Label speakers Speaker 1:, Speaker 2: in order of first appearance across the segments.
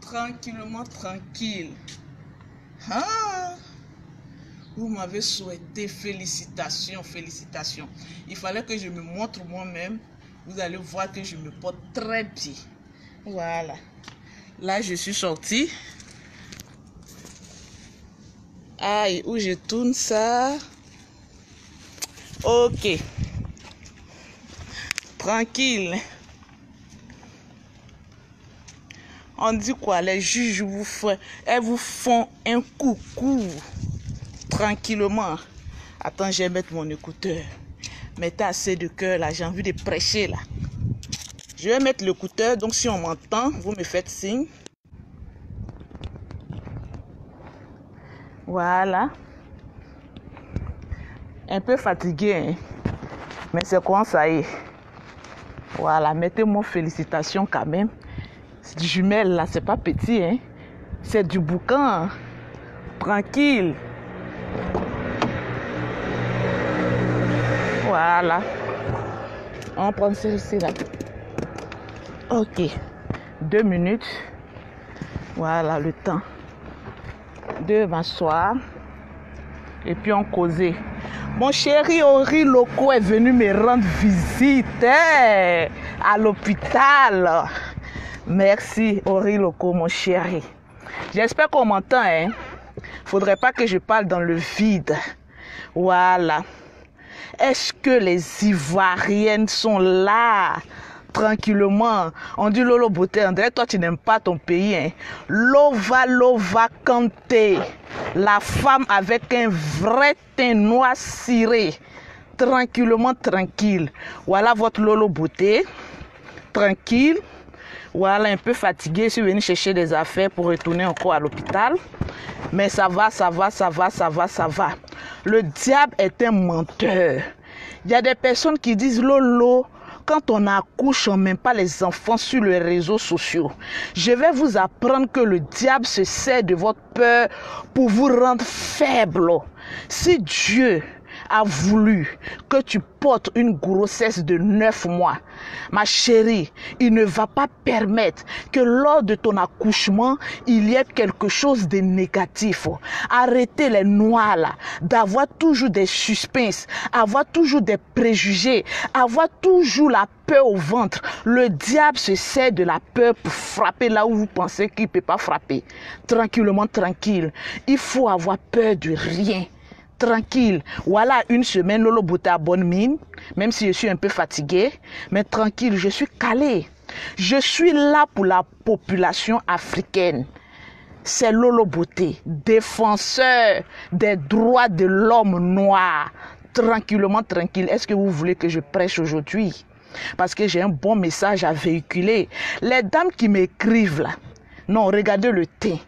Speaker 1: Tranquillement, tranquille. Ah, vous m'avez souhaité félicitations, félicitations. Il fallait que je me montre moi-même. Vous allez voir que je me porte très bien. Voilà. Là, je suis sortie. Aïe, où je tourne ça? Ok. Tranquille. On dit quoi Les juges vous font, elles vous font un coucou tranquillement. Attends, je vais mettre mon écouteur. Mettez assez de cœur là, j'ai envie de prêcher là. Je vais mettre l'écouteur, donc si on m'entend, vous me faites signe. Voilà. Un peu fatigué, hein? mais c'est quoi ça y est. Voilà, mettez-moi félicitations quand même. Du jumelle là, c'est pas petit, hein. C'est du boucan. Tranquille. Voilà. On prend celle-ci là. Ok. Deux minutes. Voilà le temps de m'asseoir. Et puis on causait. Mon chéri Ori Loco est venu me rendre visite hein, à l'hôpital. Merci Ori mon chéri. J'espère qu'on m'entend. Hein. Faudrait pas que je parle dans le vide. Voilà. Est-ce que les Ivoiriennes sont là? Tranquillement. On dit Lolo Beauté, André, toi tu n'aimes pas ton pays. Hein. Lova Lova Kanté, la femme avec un vrai teint noir ciré. Tranquillement, tranquille. Voilà votre Lolo Beauté. Tranquille. Voilà, un peu fatigué. Je suis venu chercher des affaires pour retourner encore à l'hôpital. Mais ça va, ça va, ça va, ça va, ça va. Le diable est un menteur. Il y a des personnes qui disent Lolo, quand on accouche, on ne met pas les enfants sur les réseaux sociaux. Je vais vous apprendre que le diable se sert de votre peur pour vous rendre faible. Si Dieu a voulu que tu portes une grossesse de neuf mois, ma chérie, il ne va pas permettre que lors de ton accouchement, il y ait quelque chose de négatif. Arrêtez les noirs là, d'avoir toujours des suspens, avoir toujours des préjugés, avoir toujours la peur au ventre. Le diable se sert de la peur pour frapper là où vous pensez qu'il ne peut pas frapper. Tranquillement, tranquille. Il faut avoir peur de rien tranquille. Voilà une semaine, Lolo Bouté à bonne mine, même si je suis un peu fatigué, mais tranquille, je suis calé. Je suis là pour la population africaine. C'est Lolo Beauté, défenseur des droits de l'homme noir. Tranquillement, tranquille. Est-ce que vous voulez que je prêche aujourd'hui? Parce que j'ai un bon message à véhiculer. Les dames qui m'écrivent là, non, regardez le teint.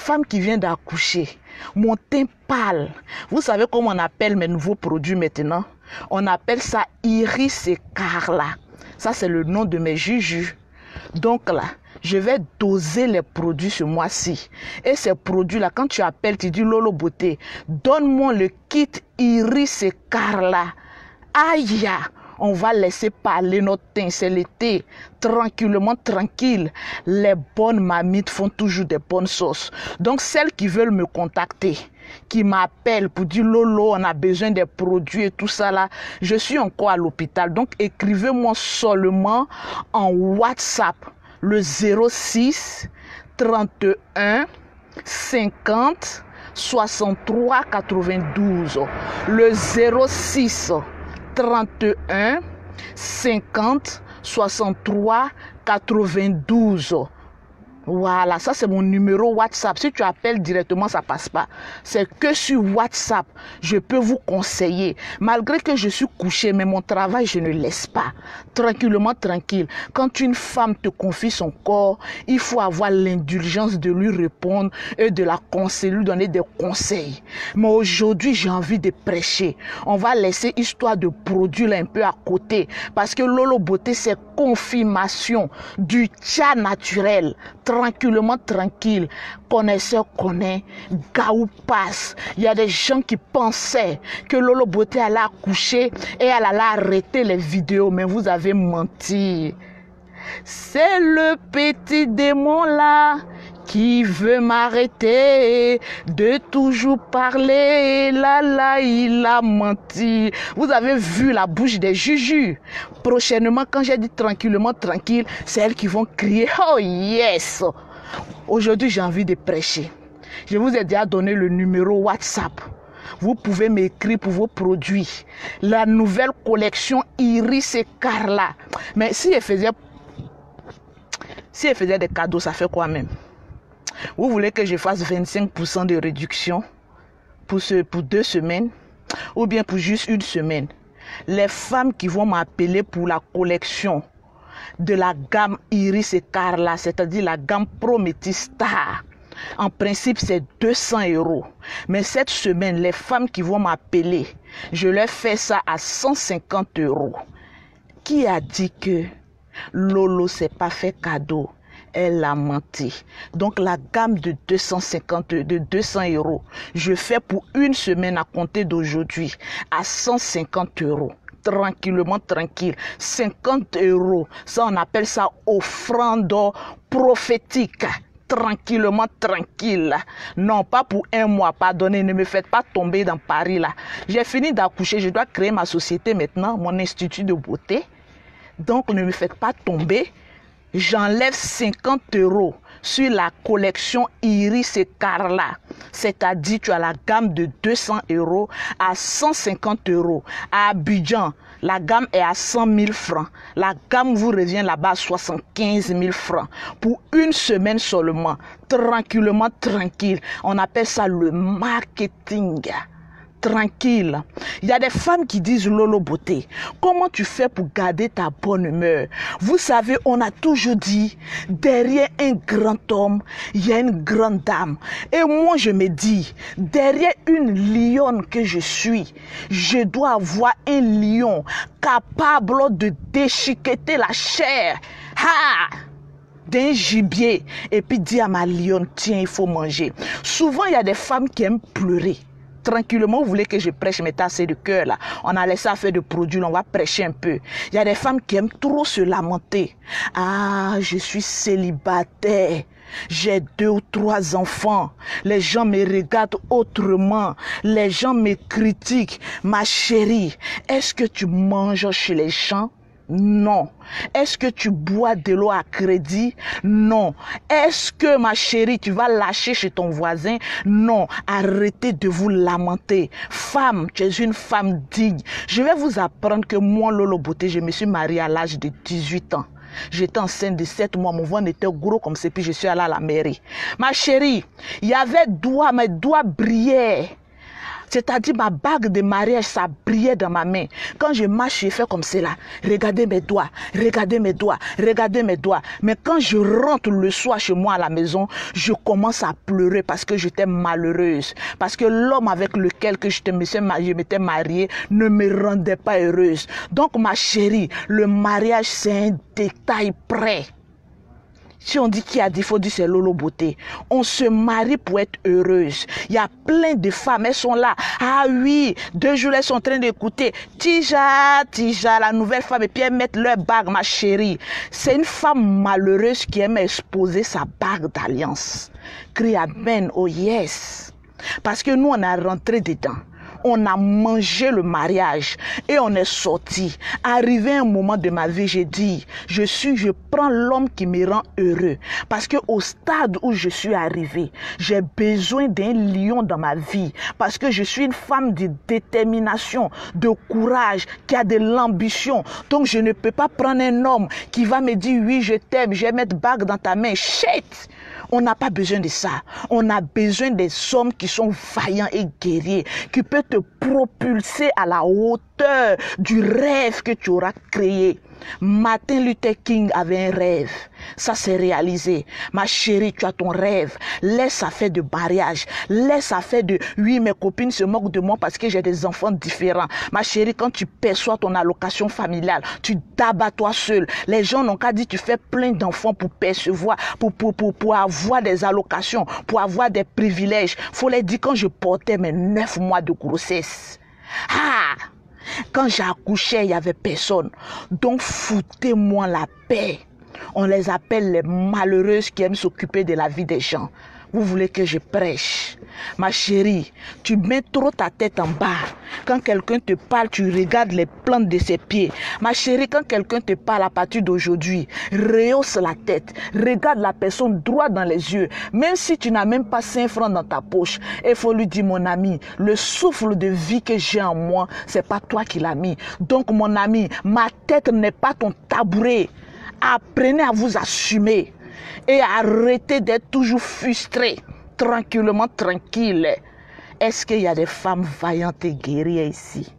Speaker 1: Femme qui vient d'accoucher, mon teint pâle. Vous savez comment on appelle mes nouveaux produits maintenant? On appelle ça Iris et Carla. Ça, c'est le nom de mes jujus. Donc là, je vais doser les produits ce mois-ci. Et ces produits-là, quand tu appelles, tu dis Lolo Beauté, donne-moi le kit Iris et Carla. Aïe! On va laisser parler notre l'été, tranquillement, tranquille. Les bonnes mamites font toujours des bonnes sauces. Donc celles qui veulent me contacter, qui m'appellent pour dire Lolo, on a besoin des produits et tout ça là, je suis encore à l'hôpital. Donc écrivez-moi seulement en WhatsApp le 06 31 50 63 92. Le 06 31 50 63 92. Voilà, ça c'est mon numéro WhatsApp. Si tu appelles directement, ça passe pas. C'est que sur WhatsApp, je peux vous conseiller. Malgré que je suis couché, mais mon travail, je ne laisse pas. Tranquillement, tranquille. Quand une femme te confie son corps, il faut avoir l'indulgence de lui répondre et de la conseiller, lui donner des conseils. Mais aujourd'hui, j'ai envie de prêcher. On va laisser histoire de produire un peu à côté. Parce que Lolo Beauté, c'est confirmation du tcha naturel tranquillement tranquille. Connaisseur connaît, Gaou passe. Il y a des gens qui pensaient que Lolo Beauté allait accoucher et elle allait arrêter les vidéos, mais vous avez menti. c'est le petit démon là qui veut m'arrêter de toujours parler. Là, là, il a menti. Vous avez vu la bouche des jujus. Prochainement, quand j'ai dit tranquillement, tranquille, c'est elles qui vont crier, oh yes. Aujourd'hui, j'ai envie de prêcher. Je vous ai déjà donné le numéro WhatsApp. Vous pouvez m'écrire pour vos produits. La nouvelle collection Iris et Carla. Mais si elle si elle faisait des cadeaux, ça fait quoi même? Vous voulez que je fasse 25% de réduction pour, deux semaines ou bien pour juste une semaine? Les femmes qui vont m'appeler pour la collection de la gamme Iris et Carla, c'est-à-dire la gamme Prométhée Star. En principe, c'est 200 euros. Mais cette semaine, les femmes qui vont m'appeler, je leur fais ça à 150 euros. Qui a dit que Lolo s'est pas fait cadeau? Elle a menti. Donc la gamme de 250, de 200 euros, je fais pour une semaine à compter d'aujourd'hui à 150 euros tranquillement tranquille. 50 euros, ça on appelle ça offrande prophétique tranquillement tranquille. Non, pas pour un mois, pardonnez, ne me faites pas tomber dans Paris là. J'ai fini d'accoucher, je dois créer ma société maintenant, mon institut de beauté. Donc ne me faites pas tomber j'enlève 50 euros sur la collection Iris et Carla. C'est-à-dire, tu as la gamme de 200 euros à 150 euros. À Abidjan, la gamme est à 100 000 francs. La gamme vous revient là-bas à 75 000 francs. Pour une semaine seulement. Tranquillement, tranquille. On appelle ça le marketing tranquille. Il y a des femmes qui disent Lolo beauté, comment tu fais pour garder ta bonne humeur? Vous savez, on a toujours dit, derrière un grand homme, il y a une grande dame. Et moi, je me dis, derrière une lionne que je suis, je dois avoir un lion capable de déchiqueter la chair. Ha d'un gibier et puis dire à ma lionne, tiens, il faut manger. Souvent, il y a des femmes qui aiment pleurer tranquillement, vous voulez que je prêche mes tasses de cœur là. On a laissé faire de produits, on va prêcher un peu. Il y a des femmes qui aiment trop se lamenter. Ah, je suis célibataire. J'ai deux ou trois enfants. Les gens me regardent autrement. Les gens me critiquent. Ma chérie, est-ce que tu manges chez les gens? Non. Est-ce que tu bois de l'eau à crédit? Non. Est-ce que ma chérie, tu vas lâcher chez ton voisin? Non. Arrêtez de vous lamenter. Femme, tu es une femme digne. Je vais vous apprendre que moi, Lolo Beauté, je me suis mariée à l'âge de 18 ans. J'étais enceinte de 7 mois, mon ventre était gros comme ça, puis je suis allée à la mairie. Ma chérie, il y avait doigts, mes doigts brillaient. C'est-à-dire ma bague de mariage, ça brillait dans ma main. Quand je marche, je fais comme cela. Regardez mes doigts, regardez mes doigts, regardez mes doigts. Mais quand je rentre le soir chez moi à la maison, je commence à pleurer parce que j'étais malheureuse. Parce que l'homme avec lequel que je m'étais mariée ne me rendait pas heureuse. Donc ma chérie, le mariage, c'est un détail près. Si on dit qui a dit, faut dire c'est Lolo Beauté. On se marie pour être heureuse. Il y a plein de femmes, elles sont là. Ah oui, deux jours, elles sont en train d'écouter. Tija, Tija, la nouvelle femme, et puis elles mettent leur bague, ma chérie. C'est une femme malheureuse qui aime exposer sa bague d'alliance. Crie Amen, oh yes. Parce que nous, on a rentré dedans on a mangé le mariage et on est sorti. Arrivé un moment de ma vie, j'ai dit, je suis, je prends l'homme qui me rend heureux. Parce que au stade où je suis arrivé, j'ai besoin d'un lion dans ma vie. Parce que je suis une femme de détermination, de courage, qui a de l'ambition. Donc je ne peux pas prendre un homme qui va me dire, oui, je t'aime, je vais mettre bague dans ta main. Shit! On n'a pas besoin de ça. On a besoin des hommes qui sont vaillants et guerriers, qui peuvent te propulser à la hauteur du rêve que tu auras créé. Martin Luther King avait un rêve. Ça s'est réalisé. Ma chérie, tu as ton rêve. Laisse ça faire de mariage. Laisse ça faire de oui, mes copines se moquent de moi parce que j'ai des enfants différents. Ma chérie, quand tu perçois ton allocation familiale, tu t'abats toi seul. Les gens n'ont qu'à dire tu fais plein d'enfants pour percevoir, pour, pour, pour, pour avoir des allocations, pour avoir des privilèges. Faut les dire quand je portais mes neuf mois de grossesse. Ah! Quand j'ai accouché, il n'y avait personne. Donc foutez-moi la paix. On les appelle les malheureuses qui aiment s'occuper de la vie des gens. Vous voulez que je prêche Ma chérie, tu mets trop ta tête en bas. Quand quelqu'un te parle, tu regardes les plantes de ses pieds. Ma chérie, quand quelqu'un te parle à partir d'aujourd'hui, rehausse la tête. Regarde la personne droit dans les yeux. Même si tu n'as même pas 5 francs dans ta poche, il faut lui dire, mon ami, le souffle de vie que j'ai en moi, c'est pas toi qui l'as mis. Donc, mon ami, ma tête n'est pas ton tabouret. Apprenez à vous assumer et arrêtez d'être toujours frustré, tranquillement tranquille. Est-ce qu'il y a des femmes vaillantes et guerrières ici?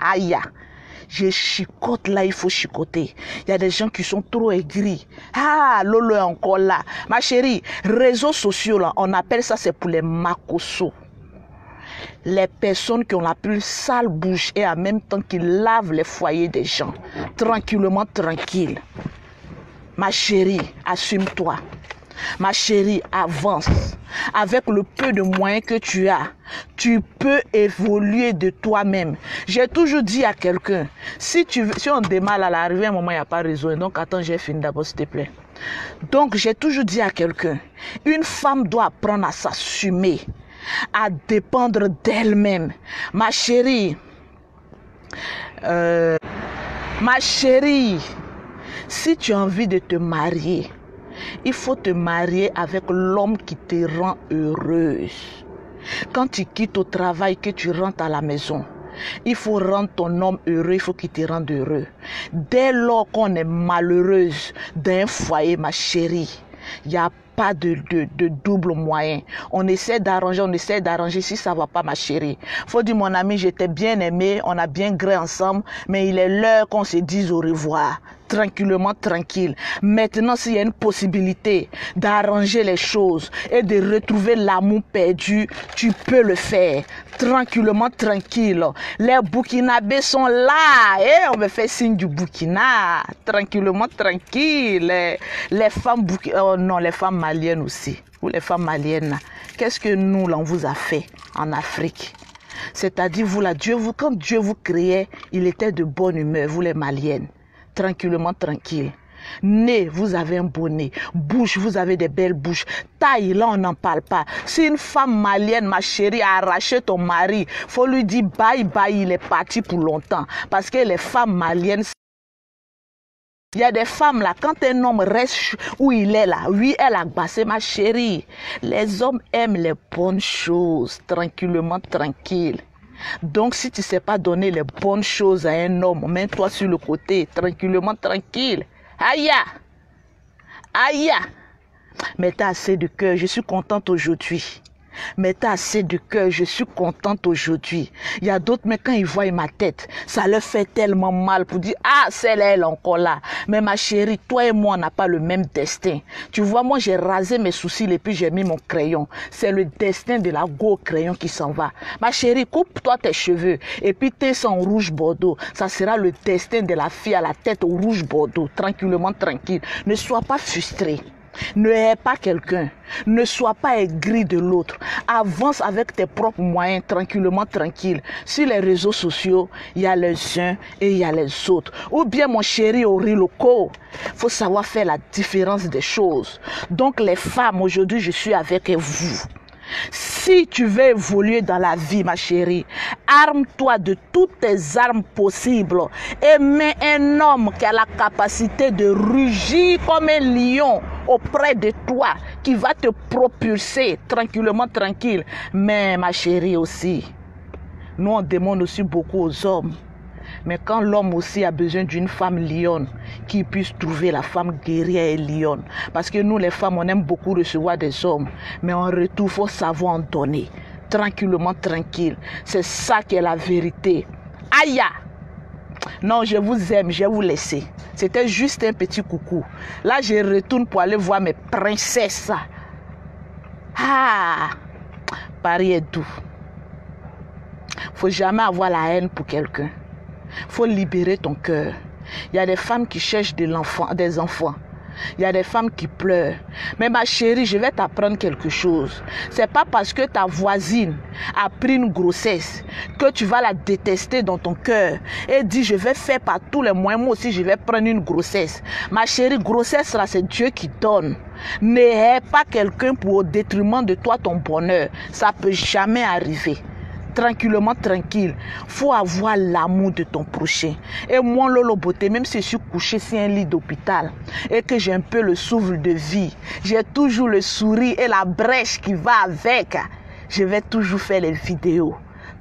Speaker 1: Aïe je chicote là, il faut chicoter. Il y a des gens qui sont trop aigris. Ah, Lolo est encore là. Ma chérie, réseaux sociaux on appelle ça, c'est pour les macosos. Les personnes qui ont la plus sale bouche et en même temps qui lavent les foyers des gens. Tranquillement, tranquille. Ma chérie, assume-toi. Ma chérie, avance. Avec le peu de moyens que tu as, tu peux évoluer de toi-même. J'ai toujours dit à quelqu'un, si, si on démarre à l'arrivée, à un moment, il n'y a pas raison. Donc, attends, j'ai fini d'abord, s'il te plaît. Donc, j'ai toujours dit à quelqu'un, une femme doit apprendre à s'assumer, à dépendre d'elle-même. Ma chérie, euh, ma chérie, si tu as envie de te marier, il faut te marier avec l'homme qui te rend heureuse. Quand tu quittes au travail, que tu rentres à la maison, il faut rendre ton homme heureux, il faut qu'il te rende heureux. Dès lors qu'on est malheureuse d'un foyer, ma chérie, il n'y a pas de, double moyen. On essaie d'arranger, on essaie d'arranger. Si ça va pas, ma chérie. Faut dire, mon ami, j'étais bien aimé, on a bien gré ensemble, mais il est l'heure qu'on se dise au revoir tranquillement, tranquille. Maintenant, s'il y a une possibilité d'arranger les choses et de retrouver l'amour perdu, tu peux le faire. Tranquillement, tranquille. Les Burkinabés sont là. Et eh, on me fait signe du Burkina. Tranquillement, tranquille. Les femmes, oh non, les femmes maliennes aussi. Ou les femmes maliennes. Qu'est-ce que nous, l'on vous a fait en Afrique? C'est-à-dire, vous, là, Dieu, vous, quand Dieu vous créait, il était de bonne humeur, vous les maliennes tranquillement tranquille. Nez, vous avez un bonnet. Bouche, vous avez des belles bouches. Taille, là, on n'en parle pas. Si une femme malienne, ma chérie, a arraché ton mari, faut lui dire bye bye, il est parti pour longtemps. Parce que les femmes maliennes, il y a des femmes là, quand un homme reste où il est là, oui, elle a bassé ma chérie. Les hommes aiment les bonnes choses, tranquillement, tranquille. Donc, si tu ne sais pas donner les bonnes choses à un homme, mets-toi sur le côté, tranquillement, tranquille. Aïe! Aïe! Mais tu as assez de cœur. Je suis contente aujourd'hui. Mais t'as assez de cœur, je suis contente aujourd'hui. Il y a d'autres, mais quand ils voient ma tête, ça leur fait tellement mal pour dire, ah, c'est elle encore là. Mais ma chérie, toi et moi, on n'a pas le même destin. Tu vois, moi, j'ai rasé mes soucis et puis j'ai mis mon crayon. C'est le destin de la go crayon qui s'en va. Ma chérie, coupe-toi tes cheveux et puis tes en rouge bordeaux. Ça sera le destin de la fille à la tête au rouge bordeaux. Tranquillement, tranquille. Ne sois pas frustré. Ne hais pas quelqu'un. Ne sois pas aigri de l'autre. Avance avec tes propres moyens, tranquillement, tranquille. Sur les réseaux sociaux, il y a les uns et il y a les autres. Ou bien, mon chéri au loco. Il faut savoir faire la différence des choses. Donc, les femmes, aujourd'hui, je suis avec vous. Si tu veux évoluer dans la vie, ma chérie, arme-toi de toutes tes armes possibles mets un homme qui a la capacité de rugir comme un lion auprès de toi, qui va te propulser tranquillement, tranquille. Mais ma chérie aussi, nous on demande aussi beaucoup aux hommes mais quand l'homme aussi a besoin d'une femme lionne, qui puisse trouver la femme guerrière et lionne. Parce que nous, les femmes, on aime beaucoup recevoir des hommes, mais en retour, il faut savoir en donner. Tranquillement, tranquille. C'est ça qui est la vérité. Aïe! Non, je vous aime, je vais vous laisser. C'était juste un petit coucou. Là, je retourne pour aller voir mes princesses. Ah! Paris est doux. Faut jamais avoir la haine pour quelqu'un faut libérer ton cœur. Il y a des femmes qui cherchent de des enfants. Il y a des femmes qui pleurent. Mais ma chérie, je vais t'apprendre quelque chose. C'est pas parce que ta voisine a pris une grossesse que tu vas la détester dans ton cœur et dire je vais faire par tous les moyens, moi aussi je vais prendre une grossesse. Ma chérie, grossesse là, c'est Dieu qui donne. N'aie pas quelqu'un pour au détriment de toi ton bonheur. Ça peut jamais arriver tranquillement tranquille. faut avoir l'amour de ton prochain. Et moi, Lolo Beauté, même si je suis couché sur un lit d'hôpital et que j'ai un peu le souffle de vie, j'ai toujours le sourire et la brèche qui va avec. Je vais toujours faire les vidéos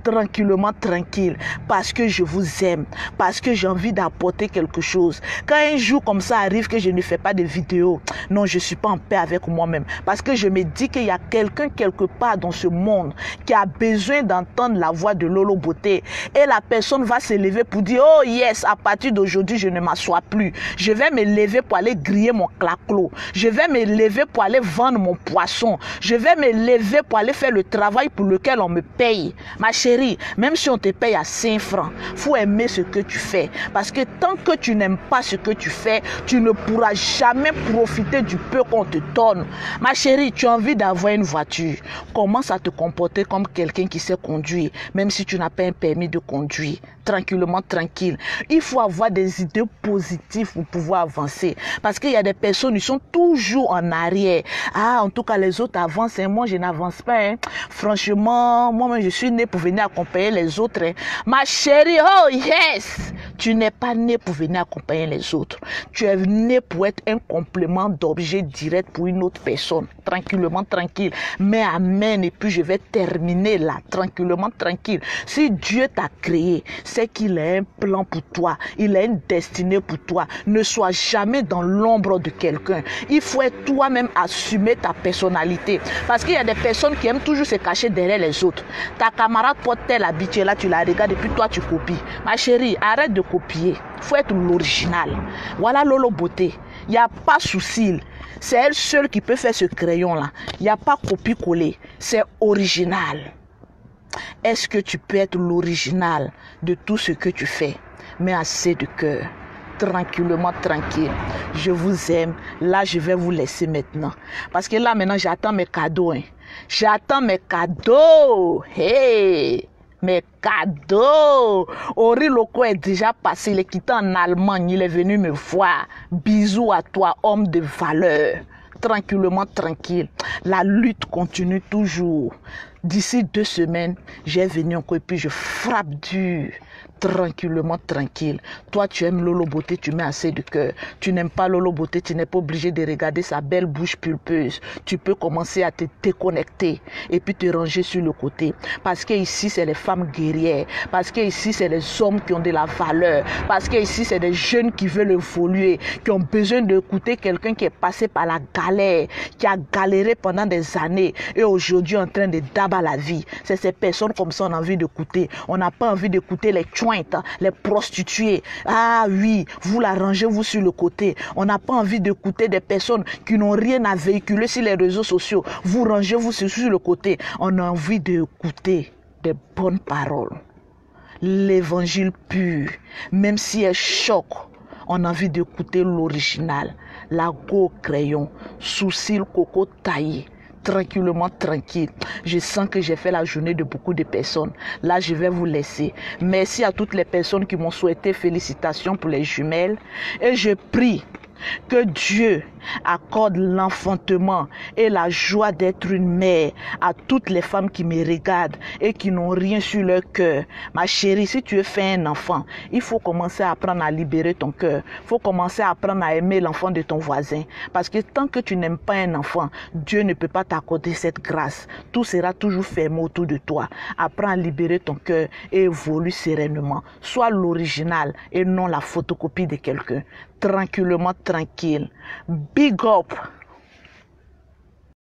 Speaker 1: tranquillement tranquille parce que je vous aime, parce que j'ai envie d'apporter quelque chose. Quand un jour comme ça arrive que je ne fais pas de vidéo, non, je suis pas en paix avec moi-même parce que je me dis qu'il y a quelqu'un quelque part dans ce monde qui a besoin d'entendre la voix de Lolo Beauté et la personne va se lever pour dire "Oh yes, à partir d'aujourd'hui, je ne m'assois plus. Je vais me lever pour aller griller mon claclo. Je vais me lever pour aller vendre mon poisson. Je vais me lever pour aller faire le travail pour lequel on me paye." Ma chérie même si on te paye à 5 francs, faut aimer ce que tu fais. Parce que tant que tu n'aimes pas ce que tu fais, tu ne pourras jamais profiter du peu qu'on te donne. Ma chérie, tu as envie d'avoir une voiture. Commence à te comporter comme quelqu'un qui sait conduire, même si tu n'as pas un permis de conduire. Tranquillement, tranquille. Il faut avoir des idées positives pour pouvoir avancer. Parce qu'il y a des personnes, ils sont toujours en arrière. Ah, en tout cas, les autres avancent et moi, je n'avance pas. Hein. Franchement, moi, je suis né pour venir accompagner les autres. Ma chérie, oh yes, tu n'es pas né pour venir accompagner les autres. Tu es né pour être un complément d'objet direct pour une autre personne. Tranquillement, tranquille. Mais amen. Et puis je vais terminer là, tranquillement, tranquille. Si Dieu t'a créé, c'est qu'il a un plan pour toi. Il a une destinée pour toi. Ne sois jamais dans l'ombre de quelqu'un. Il faut être toi-même assumer ta personnalité. Parce qu'il y a des personnes qui aiment toujours se cacher derrière les autres. Ta camarade telle habitude là, tu la regardes et puis toi tu copies. Ma chérie, arrête de copier. Faut être l'original. Voilà Lolo Beauté. Il n'y a pas souci. C'est elle seule qui peut faire ce crayon-là. Il n'y a pas copie-coller. C'est original. Est-ce que tu peux être l'original de tout ce que tu fais? Mais assez de cœur tranquillement tranquille. Je vous aime. Là, je vais vous laisser maintenant. Parce que là, maintenant, j'attends mes cadeaux. Hein. J'attends mes cadeaux. Hey! Mes cadeaux. Ori Loco est déjà passé. Il est quitté en Allemagne. Il est venu me voir. Bisous à toi, homme de valeur. Tranquillement tranquille. La lutte continue toujours. D'ici deux semaines, j'ai venu encore et puis je frappe dur tranquillement tranquille. Toi, tu aimes Lolo Beauté, tu mets assez de cœur. Tu n'aimes pas Lolo Beauté, tu n'es pas obligé de regarder sa belle bouche pulpeuse. Tu peux commencer à te déconnecter et puis te ranger sur le côté. Parce que ici, c'est les femmes guerrières. Parce que ici, c'est les hommes qui ont de la valeur. Parce que ici, c'est des jeunes qui veulent évoluer, qui ont besoin d'écouter quelqu'un qui est passé par la galère, qui a galéré pendant des années et aujourd'hui en train de d'abattre la vie. C'est ces personnes comme ça on a envie d'écouter. On n'a pas envie d'écouter les les prostituées. Ah oui, vous l'arrangez vous sur le côté. On n'a pas envie d'écouter des personnes qui n'ont rien à véhiculer sur les réseaux sociaux. Vous rangez-vous sur le côté. On a envie d'écouter des bonnes paroles. L'évangile pur, même si elle choque, on a envie d'écouter l'original. La go crayon, sourcil coco taillé, tranquillement tranquille. Je sens que j'ai fait la journée de beaucoup de personnes. Là, je vais vous laisser. Merci à toutes les personnes qui m'ont souhaité félicitations pour les jumelles. Et je prie que Dieu accorde l'enfantement et la joie d'être une mère à toutes les femmes qui me regardent et qui n'ont rien sur leur cœur. Ma chérie, si tu veux faire un enfant, il faut commencer à apprendre à libérer ton cœur. Il faut commencer à apprendre à aimer l'enfant de ton voisin. Parce que tant que tu n'aimes pas un enfant, Dieu ne peut pas t'accorder cette grâce. Tout sera toujours fermé autour de toi. Apprends à libérer ton cœur et évolue sereinement. Sois l'original et non la photocopie de quelqu'un tranquillement tranquille. Big up